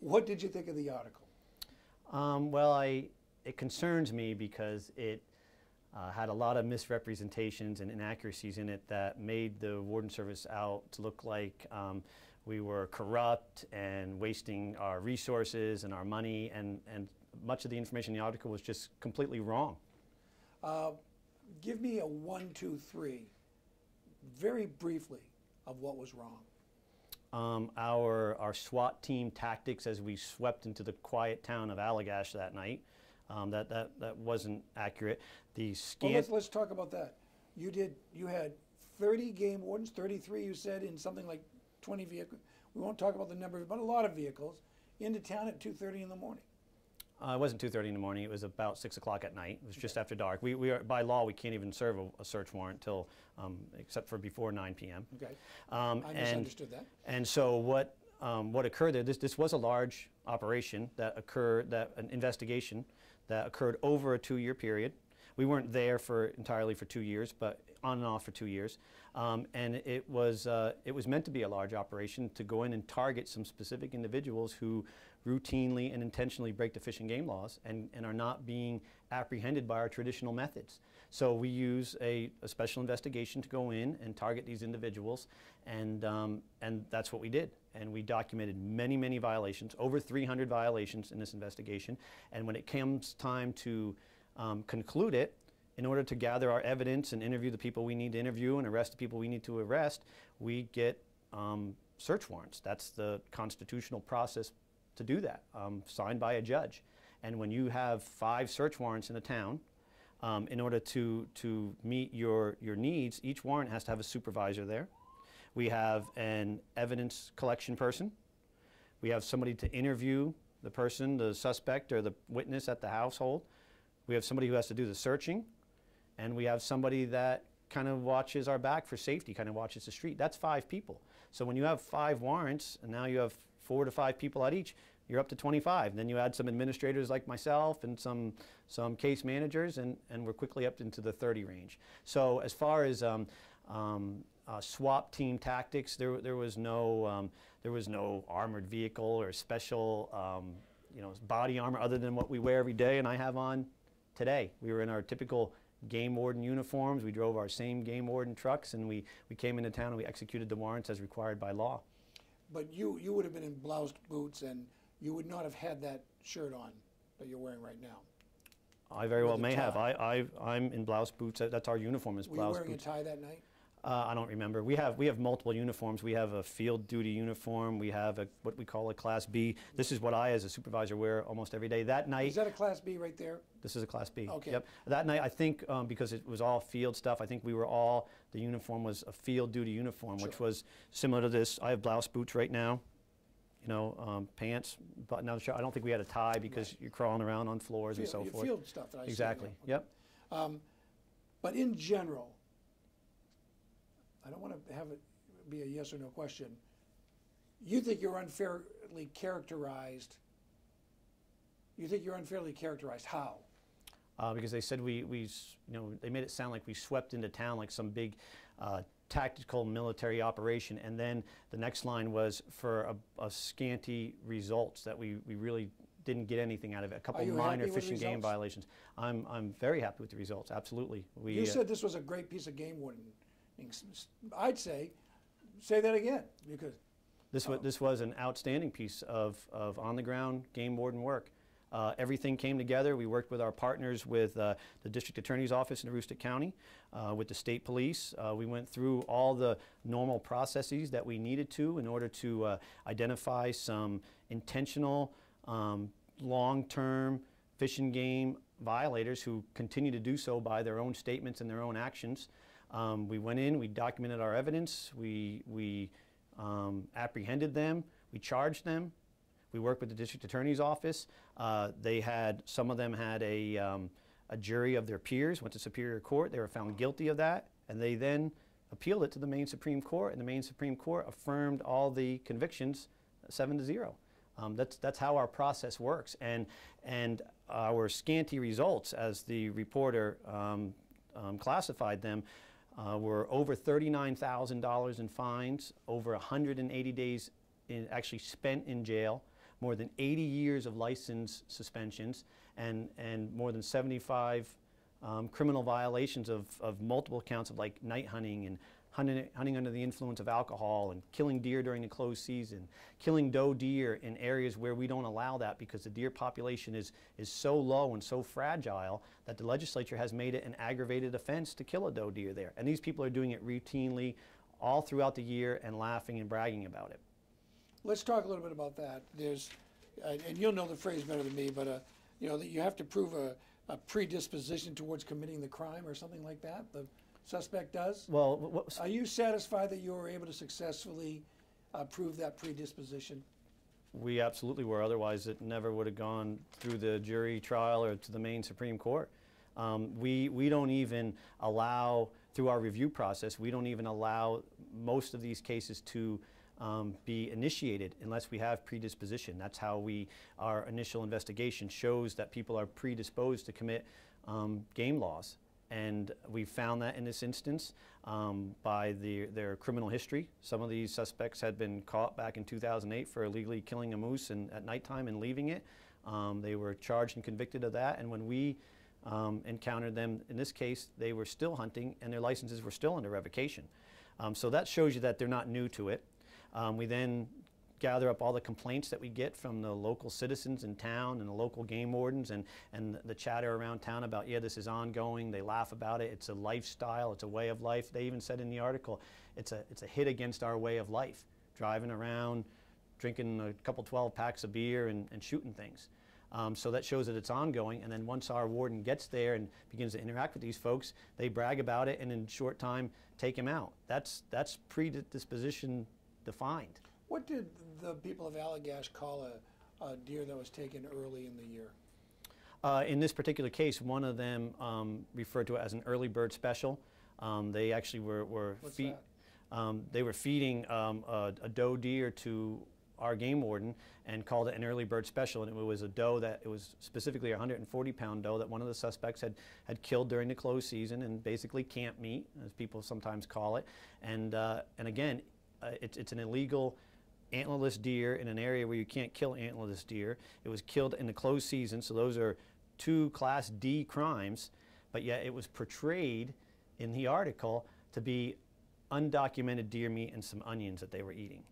What did you think of the article? Um, well, I, it concerns me because it uh, had a lot of misrepresentations and inaccuracies in it that made the warden service out to look like um, we were corrupt and wasting our resources and our money, and, and much of the information in the article was just completely wrong. Uh, give me a one, two, three, very briefly, of what was wrong. Um, our, our SWAT team tactics as we swept into the quiet town of Allagash that night. Um, that, that, that wasn't accurate. The Well, let's, let's talk about that. You did, you had 30 game wardens, 33 you said, in something like 20 vehicles. We won't talk about the number, but a lot of vehicles into town at 2.30 in the morning. Uh, it wasn't 2:30 in the morning. It was about six o'clock at night. It was just after dark. We, we are, by law we can't even serve a, a search warrant till um, except for before 9 p.m. Okay. Um, I and- misunderstood that. And so what um, what occurred there? This this was a large operation that occurred that an investigation that occurred over a two-year period. We weren't there for entirely for two years, but on and off for two years. Um, and it was uh, it was meant to be a large operation to go in and target some specific individuals who routinely and intentionally break the fish and game laws and, and are not being apprehended by our traditional methods. So we use a, a special investigation to go in and target these individuals, and um, and that's what we did. And we documented many, many violations, over 300 violations in this investigation. And when it comes time to um, conclude it, in order to gather our evidence and interview the people we need to interview and arrest the people we need to arrest, we get um, search warrants. That's the constitutional process to do that, um, signed by a judge. And when you have five search warrants in a town, um, in order to, to meet your, your needs, each warrant has to have a supervisor there. We have an evidence collection person. We have somebody to interview the person, the suspect, or the witness at the household. We have somebody who has to do the searching. And we have somebody that kind of watches our back for safety, kind of watches the street. That's five people. So when you have five warrants, and now you have four to five people at each, you're up to 25. Then you add some administrators like myself and some, some case managers, and, and we're quickly up into the 30 range. So as far as um, um, uh, SWAT team tactics, there, there, was no, um, there was no armored vehicle or special um, you know, body armor other than what we wear every day and I have on today. We were in our typical game warden uniforms. We drove our same game warden trucks and we, we came into town and we executed the warrants as required by law. But you, you would have been in bloused boots and you would not have had that shirt on that you're wearing right now. I very well may have. tie. I, I, I'm in blouse boots. That's our uniform is Were you blouse wearing boots. a tie that night? Uh, I don't remember. We have we have multiple uniforms. We have a field duty uniform. We have a what we call a Class B. This is what I, as a supervisor, wear almost every day. That night, Is that a Class B right there? this is a Class B. Okay. Yep. That night, I think um, because it was all field stuff, I think we were all the uniform was a field duty uniform, which was similar to this. I have blouse boots right now. Know, um, pants, button down shirt. I don't think we had a tie because you're crawling around on floors and so forth. field stuff that I see, Exactly. yeah. Yep. But in general, I don't want to have it be a yes or no question. You think you're unfairly characterized. You think you're unfairly characterized. How? uh, because they said we, we, s- you know, they made it sound like we swept into town like some big uh, tactical military operation, and then the next line was for a, a scanty results that we, we really didn't get anything out of it. A couple minor happy with fish and game violations. I'm, I'm very happy with the results. Absolutely. We, You uh, said this was a great piece of game warden. I'd say, say that again because This was, this was an outstanding piece of, of on the ground game warden work. Uh, everything came together. We worked with our partners with uh, the district attorney's office in Aroostook County, uh, with the state police. Uh, we went through all the normal processes that we needed to in order to uh, identify some intentional, um, long-term fish and game violators who continue to do so by their own statements and their own actions. Um, we went in, we documented our evidence, we, we um, apprehended them, we charged them. We worked with the district attorney's office. Uh, they had, some of them had a, um, a jury of their peers, went to Superior Court. They were found guilty of that, and they then appealed it to the Maine Supreme Court, and the Maine Supreme Court affirmed all the convictions seven to zero. Um, that's, that's how our process works. And, and our scanty results, as the reporter um, um, classified them, uh, were over $39,000 in fines, over 180 days in, actually spent in jail, more than 80 years of license suspensions, and, and more than 75 um, criminal violations of, of multiple counts of like night hunting and hunting, hunting under the influence of alcohol and killing deer during the closed season, killing doe deer in areas where we don't allow that because the deer population is, is so low and so fragile that the legislature has made it an aggravated offense to kill a doe deer there. And these people are doing it routinely all throughout the year and laughing and bragging about it. Let's talk a little bit about that. There's, uh, and you'll know the phrase better than me, but uh, you know that you have to prove a, a predisposition towards committing the crime or something like that. The suspect does. Well, what, Are you satisfied that you were able to successfully uh, prove that predisposition? We absolutely were. Otherwise, it never would have gone through the jury trial or to the Maine Supreme Court. Um, we, we don't even allow, through our review process, we don't even allow most of these cases to um, be initiated unless we have predisposition. That's how we, our initial investigation shows that people are predisposed to commit um, game laws. And we found that in this instance um, by the, their criminal history. Some of these suspects had been caught back in 2008 for illegally killing a moose and, at nighttime and leaving it. Um, they were charged and convicted of that. And when we um, encountered them, in this case, they were still hunting and their licenses were still under revocation. Um, so that shows you that they're not new to it. Um, we then gather up all the complaints that we get from the local citizens in town and the local game wardens and, and the chatter around town about, yeah, this is ongoing. They laugh about it. It's a lifestyle. It's a way of life. They even said in the article, it's a, it's a hit against our way of life, driving around, drinking a couple 12 packs of beer and, and shooting things. Um, so that shows that it's ongoing. And then once our warden gets there and begins to interact with these folks, they brag about it and in short time take him out. That's, that's predisposition defined. What did the people of Allagash call a, a deer that was taken early in the year? Uh, in this particular case, one of them um, referred to it as an early bird special. Um, they actually were, were What's feed- that? um, they were feeding um, a, a doe deer to our game warden and called it an early bird special. And it was a doe that it was specifically a 140 pound doe that one of the suspects had, had killed during the closed season and basically camp meat, as people sometimes call it. And, uh, and again, uh, it's, it's an illegal antlerless deer in an area where you can't kill antlerless deer. It was killed in the closed season, so those are two Class D crimes, but yet it was portrayed in the article to be undocumented deer meat and some onions that they were eating.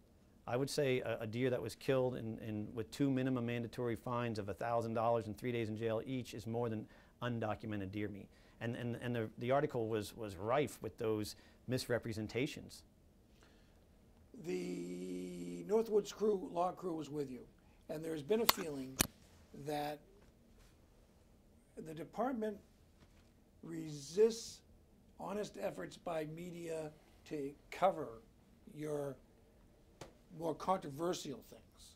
I would say a, a deer that was killed in, in, with two minimum mandatory fines of $1,000 and three days in jail each is more than undocumented deer meat. And, and, and the, the article was, was rife with those misrepresentations. The Northwoods crew, law crew was with you, and there's been a feeling that the department resists honest efforts by media to cover your more controversial things,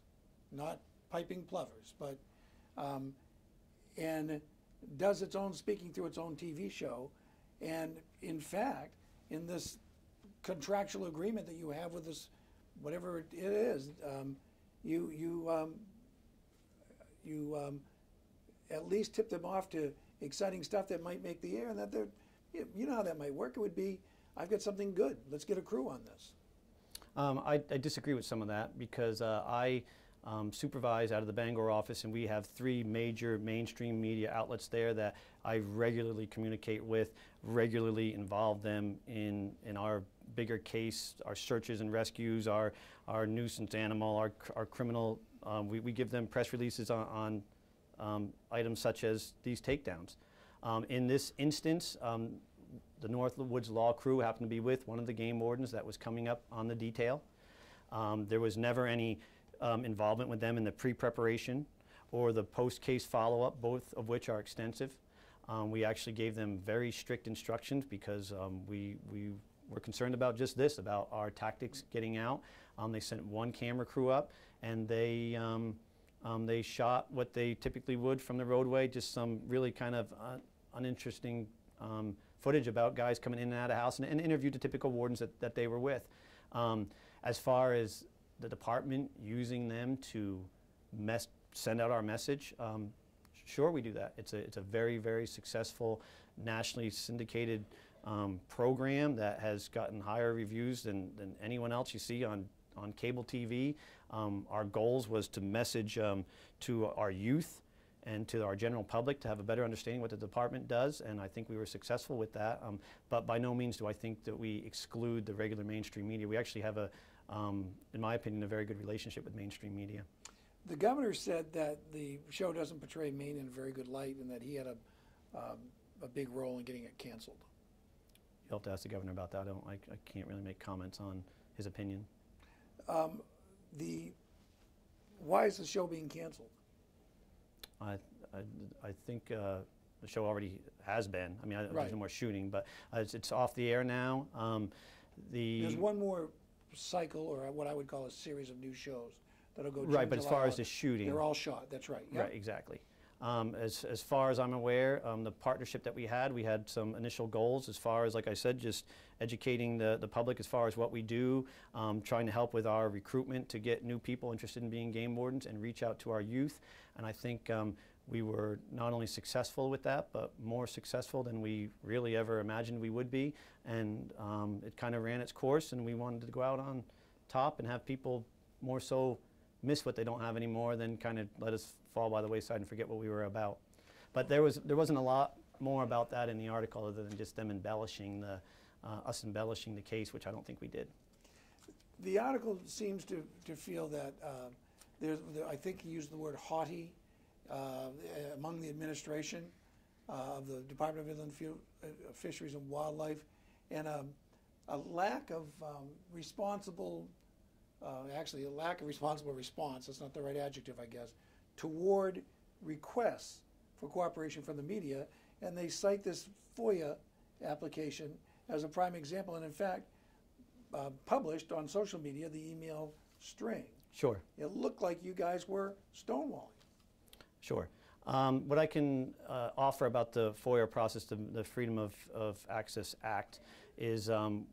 not piping plovers, but um, and does its own speaking through its own TV show, and in fact, in this contractual agreement that you have with this, whatever it is, um, you you um, you um, at least tip them off to exciting stuff that might make the air, and that they're you know how that might work. It would be, I've got something good. Let's get a crew on this. Um, I, I disagree with some of that because uh, I um, supervise out of the Bangor office, and we have three major mainstream media outlets there that I regularly communicate with, regularly involve them in, in our bigger case, our searches and rescues, our, our nuisance animal, our, our criminal. Um, we, we give them press releases on, on um, items such as these takedowns. Um, in this instance, um, the Northwoods Law Crew happened to be with one of the game wardens that was coming up on the detail. Um, there was never any um, involvement with them in the pre-preparation or the post-case follow-up, both of which are extensive. Um, we actually gave them very strict instructions because um, we, we were concerned about just this, about our tactics getting out. Um, they sent one camera crew up and they, um, um, they shot what they typically would from the roadway, just some really kind of uh, uninteresting footage about guys coming in and out of house and, and interviewed the typical wardens that, that they were with. As far as the department using them to mess, send out our message, um, sure we do that. It's a, it's a very, very successful nationally syndicated um, program that has gotten higher reviews than, than anyone else you see on, on cable TV. Um, our goals was to message um, to our youth and to our general public to have a better understanding what the department does, and I think we were successful with that. Um, but by no means do I think that we exclude the regular mainstream media. We actually have a, um, in my opinion, a very good relationship with mainstream media. The governor said that the show doesn't portray Maine in a very good light and that he had a, um, a big role in getting it canceled. You'll have to ask the governor about that. I, don't, I, I can't really make comments on his opinion. Um, the, why is the show being canceled? I, I, I think uh, the show already has been. I mean, I, Right. there's no more shooting, but uh, it's, it's off the air now. Um, the There's one more cycle, or what I would call a series of new shows that'll go. right, but as July, far as the August. shooting, They're all shot, that's right. yeah. Right, exactly. Um, as, as far as I'm aware, um, the partnership that we had, we had some initial goals as far as, like I said, just educating the, the public as far as what we do, um, trying to help with our recruitment to get new people interested in being game wardens and reach out to our youth. And I think um, we were not only successful with that, but more successful than we really ever imagined we would be. And um, it kind of ran its course, and we wanted to go out on top and have people more so miss what they don't have anymore than kind of let us fall by the wayside and forget what we were about. But there was there wasn't a lot more about that in the article other than just them embellishing the uh, us embellishing the case, which I don't think we did. The article seems to, to feel that uh, there's, there, I think he used the word haughty uh, among the administration uh, of the Department of Inland Fu- uh, Fisheries and Wildlife, and um, a lack of um, responsible, uh, actually a lack of responsible response, that's not the right adjective, I guess, toward requests for cooperation from the media, and they cite this FOIA application as a prime example, and in fact, uh, published on social media the email string. Sure. It looked like you guys were stonewalling. Sure. Um, what I can uh, offer about the FOIA process, the, the Freedom of, of Access Act, is um,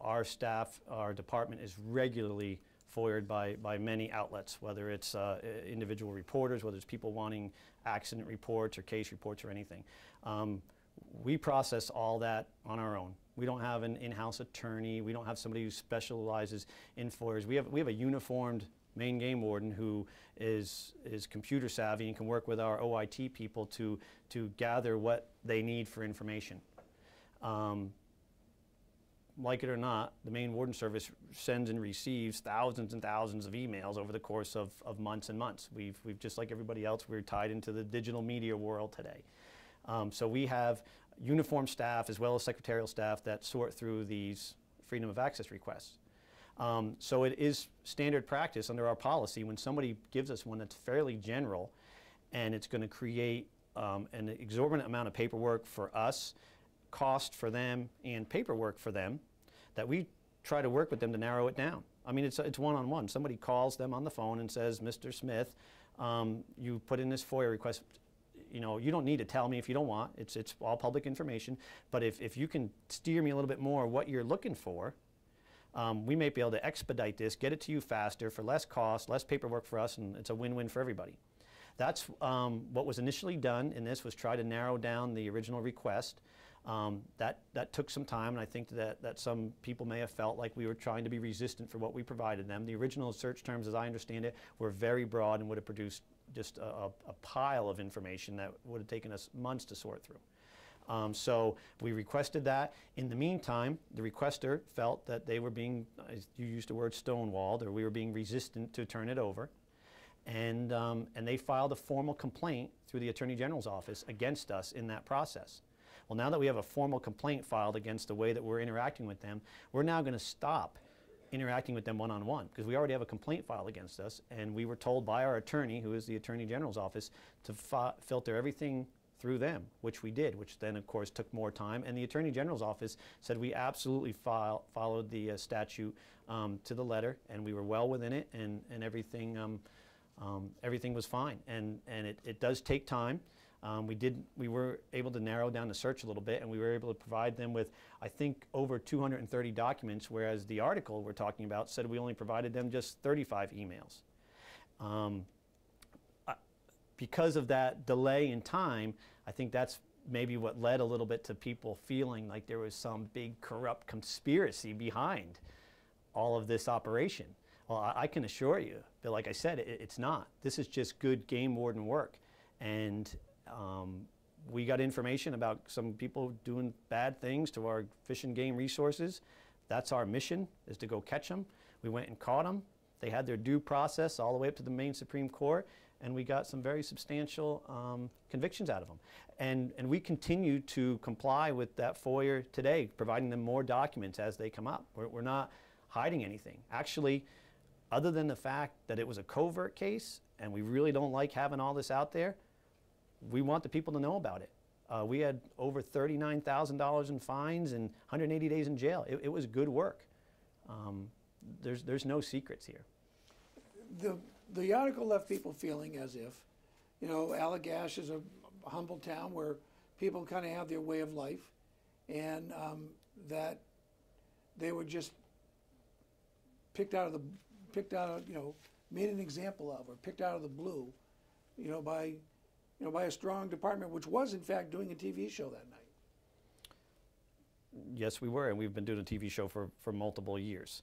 our staff, our department is regularly FOIA'd by, by many outlets, whether it's uh, individual reporters, whether it's people wanting accident reports or case reports or anything. Um, we process all that on our own. We don't have an in-house attorney. We don't have somebody who specializes in FOIAs. We have, we have a uniformed Maine game warden who is, is computer savvy and can work with our OIT people to, to gather what they need for information. Um, like it or not, the Maine Warden Service sends and receives thousands and thousands of emails over the course of, of months and months. We've, we've, just like everybody else, we're tied into the digital media world today. Um, so we have uniform staff as well as secretarial staff that sort through these freedom of access requests. Um, so it is standard practice under our policy when somebody gives us one that's fairly general and it's going to create um, an exorbitant amount of paperwork for us, cost for them, and paperwork for them, that we try to work with them to narrow it down. I mean, it's, it's one-on-one. Somebody calls them on the phone and says, Mr. Smith, um, you put in this FOIA request. You know, you don't need to tell me if you don't want. It's, it's all public information. But if, if you can steer me a little bit more what you're looking for, um, we may be able to expedite this, get it to you faster for less cost, less paperwork for us, and it's a win-win for everybody. That's um, what was initially done in this was try to narrow down the original request. Um, that, that took some time, and I think that, that some people may have felt like we were trying to be resistant for what we provided them. The original search terms, as I understand it, were very broad and would have produced just a, a, a pile of information that would have taken us months to sort through. Um, so we requested that. In the meantime, the requester felt that they were being, as you used the word stonewalled, or we were being resistant to turn it over. And, um, and they filed a formal complaint through the Attorney General's office against us in that process. Well, now that we have a formal complaint filed against the way that we're interacting with them, we're now going to stop interacting with them one-on-one because we already have a complaint filed against us and we were told by our attorney, who is the Attorney General's office, to fi- filter everything through them, which we did, which then of course took more time. And the Attorney General's office said we absolutely file, followed the uh, statute um, to the letter and we were well within it and, and everything, um, um, everything was fine. And, and it, it does take time. Um, we did. We were able to narrow down the search a little bit, and we were able to provide them with, I think, over 230 documents. Whereas the article we're talking about said we only provided them just 35 emails. Um, because of that delay in time, I think that's maybe what led a little bit to people feeling like there was some big corrupt conspiracy behind all of this operation. Well, I, I can assure you, but like I said, it, it's not. This is just good game warden work. And um, we got information about some people doing bad things to our fish and game resources. That's our mission, is to go catch them. We went and caught them. They had their due process all the way up to the Maine Supreme Court, and we got some very substantial um, convictions out of them. And, and we continue to comply with that FOIA today, providing them more documents as they come up. We're, we're not hiding anything. Actually, other than the fact that it was a covert case and we really don't like having all this out there, we want the people to know about it. Uh, we had over $39,000 in fines and 180 days in jail. It, it was good work. Um, there's, there's no secrets here. The, the article left people feeling as if, you know, Allagash is a humble town where people kind of have their way of life and um, that they were just picked out of the, picked out of, you know, made an example of or picked out of the blue, you know, by, you know, by a strong department, which was in fact doing a TV show that night. Yes, we were, and we've been doing a TV show for, for multiple years.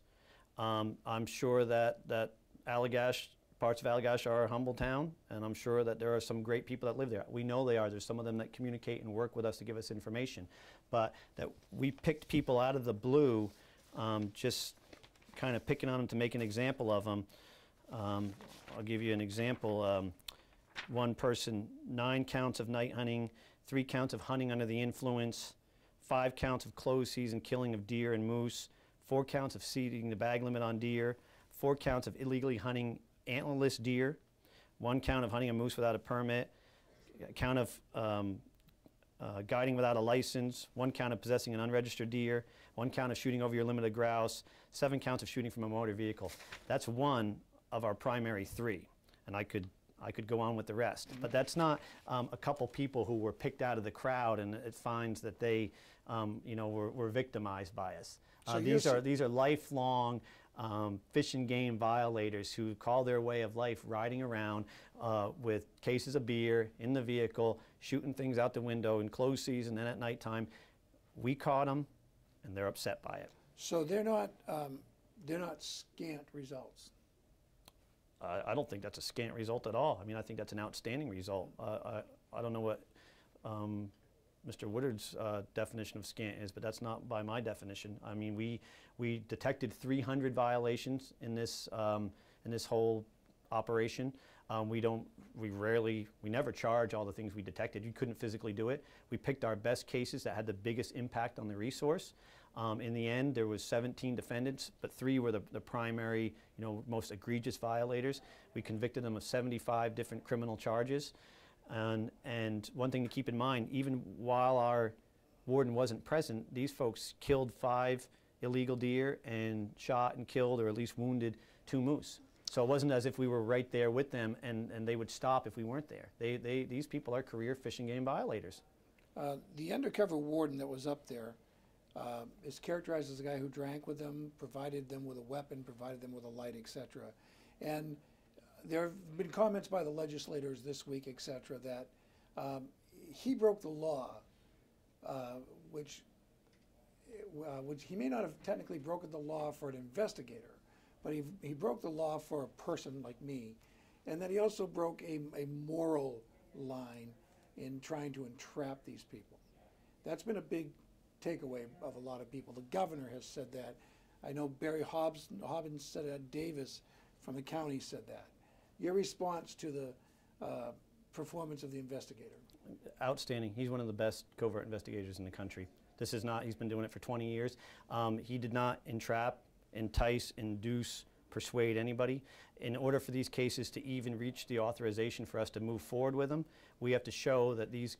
Um, I'm sure that, that Allagash, parts of Allagash are a humble town, and I'm sure that there are some great people that live there. We know they are. There's some of them that communicate and work with us to give us information. But that we picked people out of the blue, um, just kind of picking on them to make an example of them. Um, I'll give you an example. Um, one person, nine counts of night hunting, three counts of hunting under the influence, five counts of closed season killing of deer and moose, four counts of exceeding the bag limit on deer, four counts of illegally hunting antlerless deer, one count of hunting a moose without a permit, a count of um, uh, guiding without a license, one count of possessing an unregistered deer, one count of shooting over your limited grouse, seven counts of shooting from a motor vehicle. That's one of our primary three, and I could I could go on with the rest. But that's not um, a couple people who were picked out of the crowd and it finds that they, um, you know, were, were victimized by us. Uh, you're these are these are lifelong um, fish and game violators who call their way of life riding around uh, with cases of beer in the vehicle, shooting things out the window in closed season and at nighttime. We caught them, and they're upset by it. So they're not, um, they're not scant results. I, I don't think that's a scant result at all. I mean, I think that's an outstanding result. Uh, I, I don't know what um, Mr. Woodard's uh, definition of scant is, but that's not by my definition. I mean, we, we detected 300 violations in this, um, in this whole operation. Um, we don't, we rarely, we never charge all the things we detected. You couldn't physically do it. We picked our best cases that had the biggest impact on the resource. Um, in the end, there was 17 defendants, but three were the, the primary, you know, most egregious violators. We convicted them of 75 different criminal charges. And, and one thing to keep in mind, even while our warden wasn't present, these folks killed five illegal deer and shot and killed or at least wounded two moose. So it wasn't as if we were right there with them and, and they would stop if we weren't there. They, they, these people are career fishing game violators. Uh, the undercover warden that was up there uh, is characterized as a guy who drank with them, provided them with a weapon, provided them with a light, etc. And there have been comments by the legislators this week, etc., that um, he broke the law, uh, which, uh, which he may not have technically broken the law for an investigator, but he, he broke the law for a person like me, and that he also broke a, a moral line in trying to entrap these people. That's been a big takeaway of a lot of people. The governor has said that. I know Barry Hobbs, Hobbins said that. Davis from the county said that. Your response to the uh, performance of the investigator? Outstanding. He's one of the best covert investigators in the country. This is not, he's been doing it for 20 years. Um, he did not entrap, entice, induce, persuade anybody. In order for these cases to even reach the authorization for us to move forward with them, we have to show that these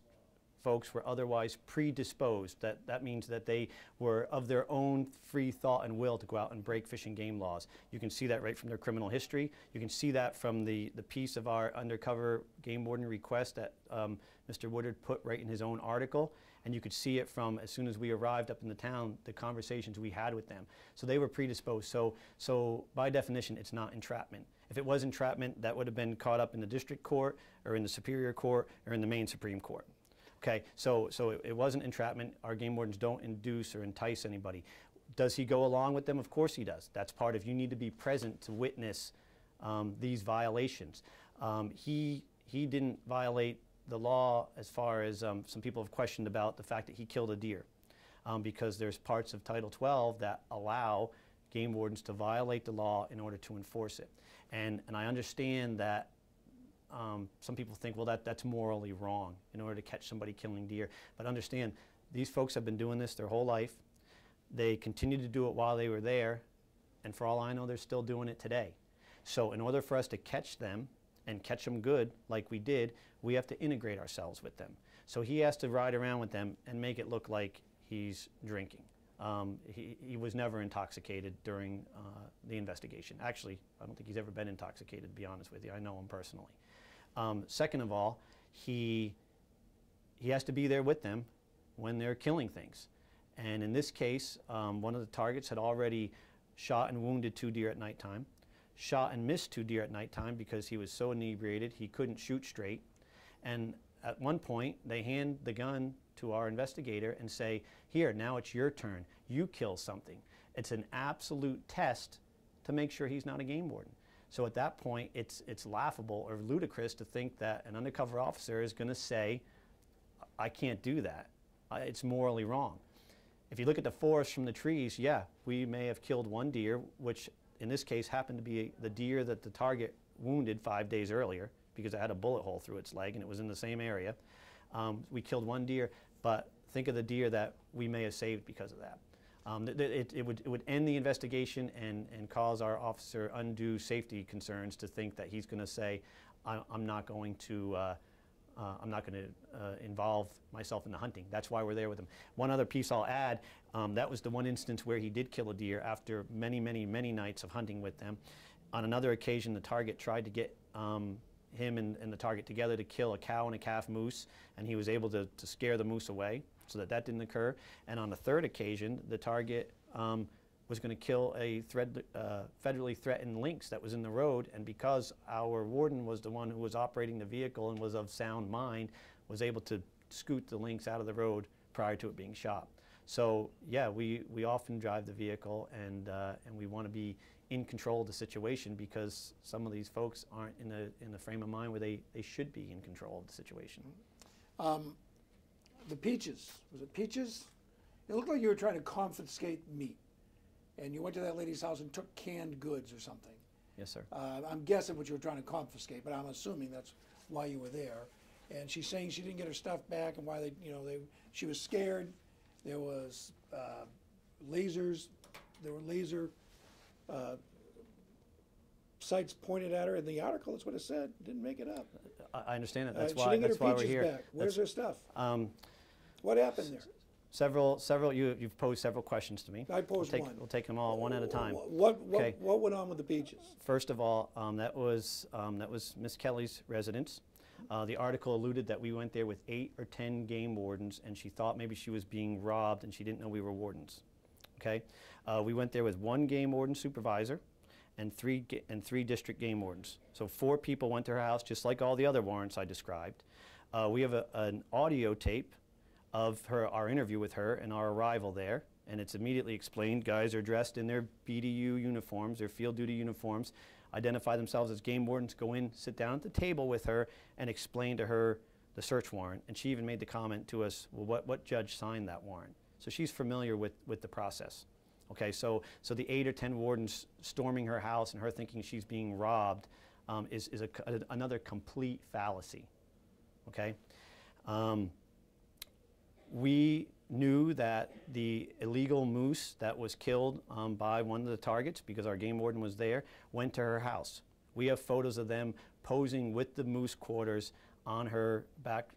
folks were otherwise predisposed. That, that means that they were of their own free thought and will to go out and break fish and game laws. You can see that right from their criminal history. You can see that from the, the piece of our undercover game warden request that um, Mr. Woodard put right in his own article. And you could see it from as soon as we arrived up in the town, the conversations we had with them. So they were predisposed. So, so by definition, it's not entrapment. If it was entrapment, that would have been caught up in the district court or in the superior court or in the Maine Supreme Court. Okay, so, so it, it wasn't entrapment. Our game wardens don't induce or entice anybody. does he go along with them? Of course he does. That's part of you need to be present to witness um, these violations. Um, he he didn't violate the law as far as um, some people have questioned about the fact that he killed a deer, um, because there's parts of Title 12 that allow game wardens to violate the law in order to enforce it. And and I understand that um, some people think, well, that, that's morally wrong in order to catch somebody killing deer. But understand, these folks have been doing this their whole life. They continued to do it while they were there, and for all I know, they're still doing it today. So, in order for us to catch them and catch them good, like we did, we have to integrate ourselves with them. So, he has to ride around with them and make it look like he's drinking. Um, he, he, was never intoxicated during uh, the investigation. Actually, I don't think he's ever been intoxicated, to be honest with you. I know him personally. Um, second of all, he, he has to be there with them when they're killing things. And in this case, um, one of the targets had already shot and wounded two deer at nighttime, shot and missed two deer at nighttime because he was so inebriated he couldn't shoot straight. And at one point, they hand the gun to our investigator and say, Here, now it's your turn. You kill something. It's an absolute test to make sure he's not a game warden. So at that point, it's, it's laughable or ludicrous to think that an undercover officer is going to say, I can't do that. it's morally wrong. If you look at the forest from the trees, yeah, we may have killed one deer, which in this case happened to be the deer that the target wounded five days earlier because it had a bullet hole through its leg and it was in the same area. Um, we killed one deer, but think of the deer that we may have saved because of that. Um, it, it, would, it would end the investigation and, and cause our officer undue safety concerns to think that he's going to say, I'm not going to uh, uh, I'm not going to uh, involve myself in the hunting. That's why we're there with him. One other piece I'll add, um, that was the one instance where he did kill a deer after many, many, many nights of hunting with them. On another occasion, the target tried to get um, him and, and, the target together to kill a cow and a calf moose, and he was able to, to scare the moose away so that that didn't occur. And on the third occasion, the target um, was going to kill a thread, uh, federally threatened lynx that was in the road, and because our warden was the one who was operating the vehicle and was of sound mind, was able to scoot the lynx out of the road prior to it being shot. So yeah, we, we often drive the vehicle and, uh, and we want to be in control of the situation because some of these folks aren't in the, in the frame of mind where they, they should be in control of the situation. Um, the peaches, was it peaches? It looked like you were trying to confiscate meat and you went to that lady's house and took canned goods or something. Yes, sir. Uh, I'm guessing what you were trying to confiscate, but I'm assuming that's why you were there. And she's saying she didn't get her stuff back, and why they, you know, they, she was scared. There was uh, lasers, there were laser uh, sights pointed at her in the article. That's what it said. Didn't make it up. I, I understand it. That's uh, why. That's why we're here. Back. Where's that's, her stuff? Um, what happened there? Several, several. You, you've posed several questions to me. I posed we'll take, one. We'll take them all one at a time. What, what, okay. what went on with the beaches? First of all, um, that was um, that was Miss Kelly's residence. Uh, the article alluded that we went there with eight or ten game wardens, and she thought maybe she was being robbed, and she didn't know we were wardens. Okay, uh, we went there with one game warden supervisor, and three and three district game wardens. So four people went to her house, just like all the other warrants I described. Uh, we have a, an audio tape of her, our interview with her and our arrival there. And it's immediately explained. Guys are dressed in their BDU uniforms, their field duty uniforms, identify themselves as game wardens, go in, sit down at the table with her, and explain to her the search warrant. And she even made the comment to us, well, what, what judge signed that warrant? So she's familiar with, with the process. Okay, so, so the eight or 10 wardens storming her house and her thinking she's being robbed um, is, is a, a, another complete fallacy. Okay? Um, we knew that the illegal moose that was killed um, by one of the targets, because our game warden was there, went to her house. We have photos of them posing with the moose quarters on her back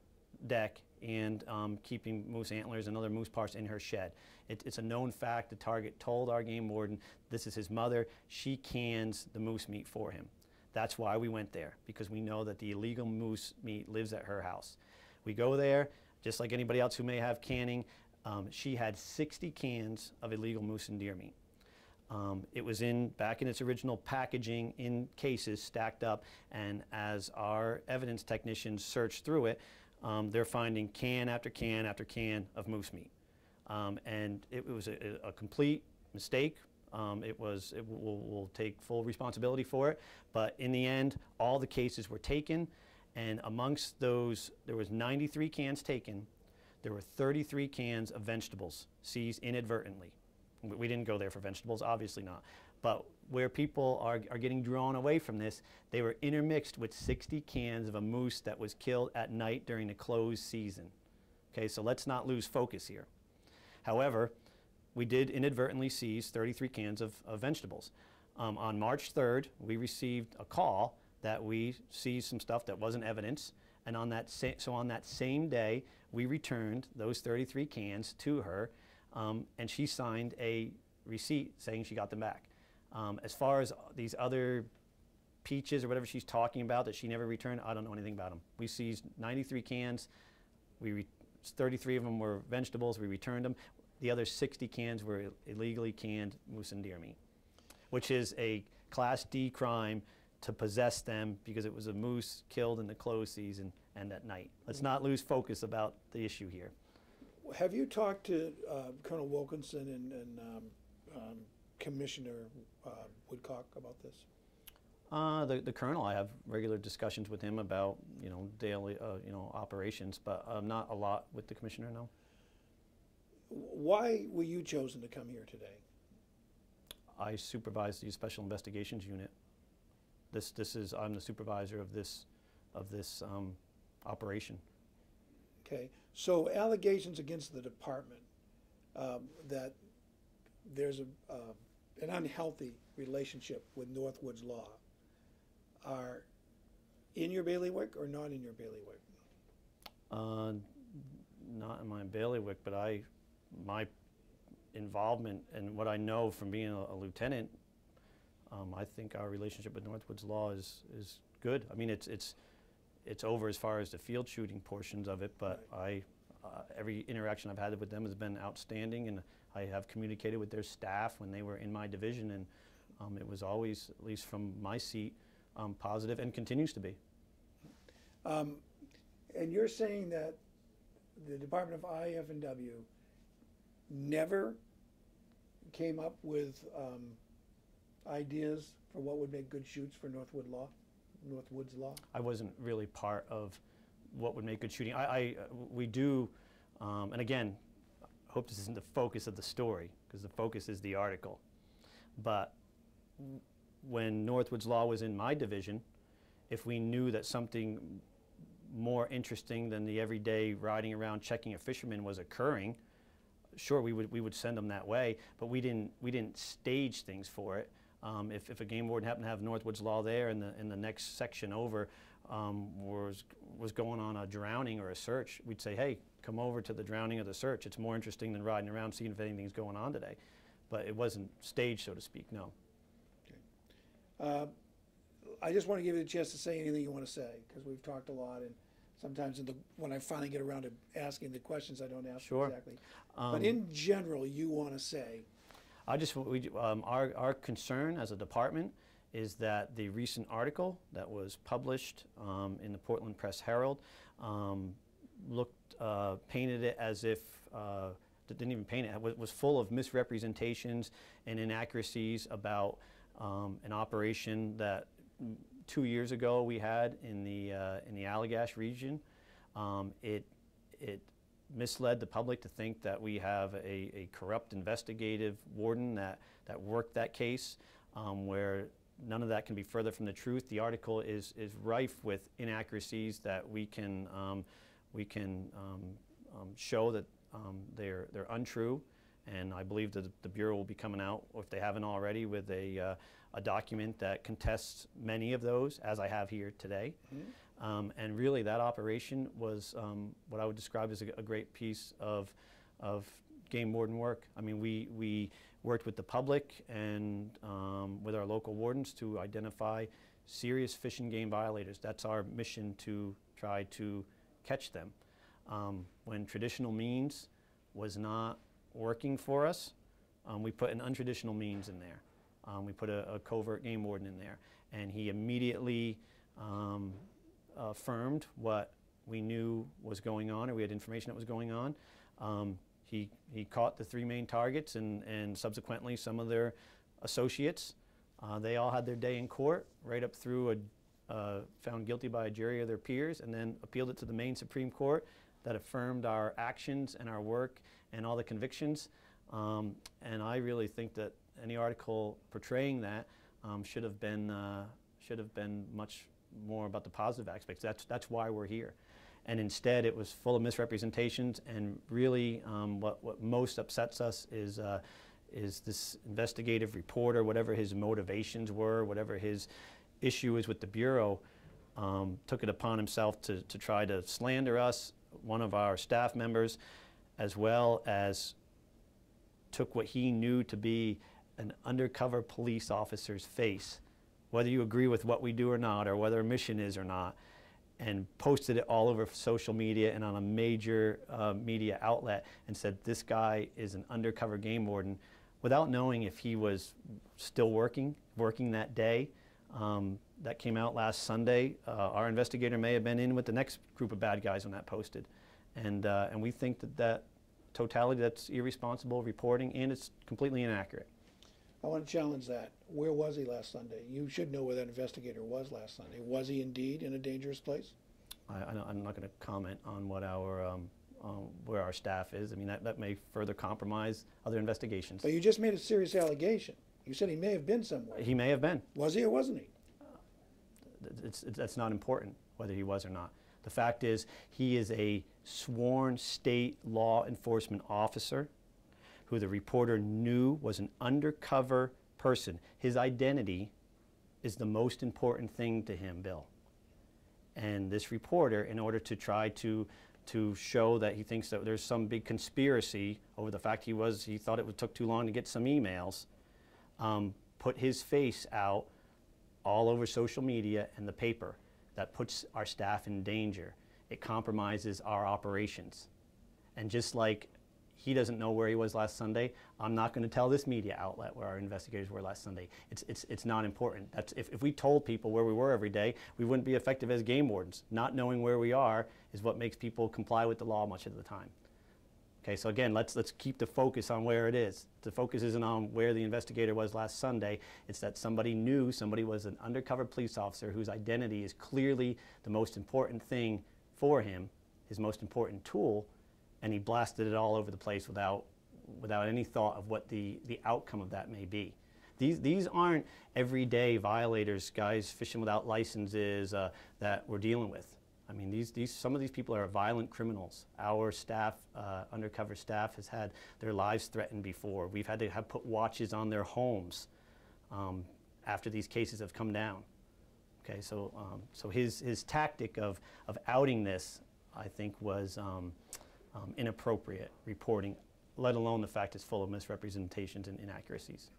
deck and um, keeping moose antlers and other moose parts in her shed. It, it's a known fact. The target told our game warden this is his mother. She cans the moose meat for him. That's why we went there, because we know that the illegal moose meat lives at her house. We go there just like anybody else who may have canning. Um, she had 60 cans of illegal moose and deer meat. Um, it was in back in its original packaging in cases stacked up, and as our evidence technicians searched through it, um, they're finding can after can after can of moose meat. Um, and it, was a, a, complete mistake. Um, it was, it will, will take full responsibility for it. But in the end, all the cases were taken, and amongst those, there was 93 cans taken. There were 33 cans of vegetables seized inadvertently. We didn't go there for vegetables, obviously not. But where people are, are getting drawn away from this, they were intermixed with 60 cans of a moose that was killed at night during the closed season. Okay, so let's not lose focus here. However, we did inadvertently seize 33 cans of, of vegetables. Um, on March 3rd, we received a call that we seized some stuff that wasn't evidence, and on that so on that same day, we returned those 33 cans to her, um, and she signed a receipt saying she got them back. Um, as far as these other peaches or whatever she's talking about that she never returned, I don't know anything about them. We seized 93 cans. We re- 33 of them were vegetables. We returned them. The other 60 cans were illegally canned moose and deer meat, which is a Class D crime to possess them because it was a moose killed in the closed season and at night. Let's not lose focus about the issue here. Have you talked to uh, Colonel Wilkinson and, and um, um, Commissioner uh, Woodcock about this? Uh, the, the colonel, I have regular discussions with him about, you know, daily, uh, you know, operations, but uh, not a lot with the commissioner, no. Why were you chosen to come here today? I supervise the special investigations unit. This, this is, I'm the supervisor of this, of this um, operation. Okay, so allegations against the department um, that there's a, uh, an unhealthy relationship with Northwoods Law are in your bailiwick or not in your bailiwick? Uh, not in my bailiwick, but I, my involvement and what I know from being a, a lieutenant, um, I think our relationship with Northwoods Law is, is good. I mean, it's, it's, it's over as far as the field shooting portions of it, but I, uh, every interaction I've had with them has been outstanding, and I have communicated with their staff when they were in my division, and um, it was always, at least from my seat, um, positive and continues to be. Um, and you're saying that the Department of IF&W never came up with um, ideas for what would make good shoots for Northwood Law, Northwoods Law? I wasn't really part of what would make good shooting. I, I we do, um, and again, I hope this isn't the focus of the story because the focus is the article. But when Northwoods Law was in my division, if we knew that something more interesting than the everyday riding around checking a fisherman was occurring, sure we would we would send them that way. But we didn't we didn't stage things for it. Um, if, if a game warden happened to have Northwoods Law there, and the in the next section over um, was was going on a drowning or a search, we'd say, hey, come over to the drowning or the search. It's more interesting than riding around seeing if anything's going on today. But it wasn't staged, so to speak. No. Uh, I just want to give you a chance to say anything you want to say, because we've talked a lot, and sometimes in the, when I finally get around to asking the questions, I don't ask Sure. exactly. Um, But in general, you want to say, I just, we, um, our, our concern as a department is that the recent article that was published um, in the Portland Press Herald um, looked, uh, painted it as if, uh, didn't even paint it, was, was full of misrepresentations and inaccuracies about um, an operation that two years ago we had in the, uh, in the Allagash region. Um, it, it misled the public to think that we have a, a corrupt investigative warden that, that worked that case, um, where none of that can be further from the truth. The article is, is rife with inaccuracies that we can, um, we can um, um, show that um, they're, they're untrue. And I believe that the Bureau will be coming out, if they haven't already, with a, uh, a document that contests many of those, as I have here today. Um, and really, that operation was um, what I would describe as a, a great piece of, of game warden work. I mean, we, we worked with the public and um, with our local wardens to identify serious fish and game violators. That's our mission to try to catch them. Um, when traditional means was not working for us, um, we put an untraditional means in there. Um, we put a, a covert game warden in there, and he immediately affirmed what we knew was going on, or we had information that was going on. Um, he, he caught the three main targets and, and subsequently some of their associates. Uh, they all had their day in court, right up through a, uh, found guilty by a jury of their peers, and then appealed it to the Maine Supreme Court that affirmed our actions and our work and all the convictions. Um, and I really think that any article portraying that um, should have been uh, should have been much more about the positive aspects. That's that's why we're here. And instead, it was full of misrepresentations. And really, um, what what most upsets us is. Uh, is this investigative reporter, whatever his motivations were, whatever his issue is with the Bureau, um, took it upon himself to, to try to slander us, one of our staff members, as well as took what he knew to be an undercover police officer's face, whether you agree with what we do or not, or whether a mission is or not, and posted it all over social media and on a major uh, media outlet and said, This guy is an undercover game warden without knowing if he was still working, working that day. Um, that came out last Sunday. Uh, our investigator may have been in with the next group of bad guys when that posted. And, uh, and we think that that totality, that's irresponsible reporting and it's completely inaccurate. I want to challenge that. Where was he last Sunday? You should know where that investigator was last Sunday. Was he indeed in a dangerous place? I, I'm not going to comment on what our, um, um, where our staff is. I mean, that, that may further compromise other investigations. But you just made a serious allegation. You said he may have been somewhere. He may have been. Was he or wasn't he? It's, it's, that's not important whether he was or not. The fact is, he is a sworn state law enforcement officer who the reporter knew was an undercover person. His identity is the most important thing to him, Bill. And this reporter, in order to try to to show that he thinks that there's some big conspiracy over the fact he was he thought it would took too long to get some emails, um, put his face out all over social media and the paper that puts our staff in danger. It compromises our operations. And just like he doesn't know where he was last Sunday, I'm not going to tell this media outlet where our investigators were last Sunday. It's, it's, it's not important. That's, if, if we told people where we were every day, we wouldn't be effective as game wardens. Not knowing where we are is what makes people comply with the law much of the time. Okay, so again, let's, let's keep the focus on where it is. The focus isn't on where the investigator was last Sunday. It's that somebody knew somebody was an undercover police officer whose identity is clearly the most important thing for him, his most important tool, and he blasted it all over the place without, without any thought of what the, the outcome of that may be. These, these aren't everyday violators, guys fishing without licenses uh, that we're dealing with. I mean, these, these, some of these people are violent criminals. Our staff, uh, undercover staff, has had their lives threatened before. We've had to have put watches on their homes um, after these cases have come down. Okay, so, um, so his, his tactic of, of outing this, I think, was um, um, inappropriate reporting, let alone the fact it's full of misrepresentations and inaccuracies.